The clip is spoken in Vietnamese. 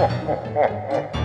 Woo!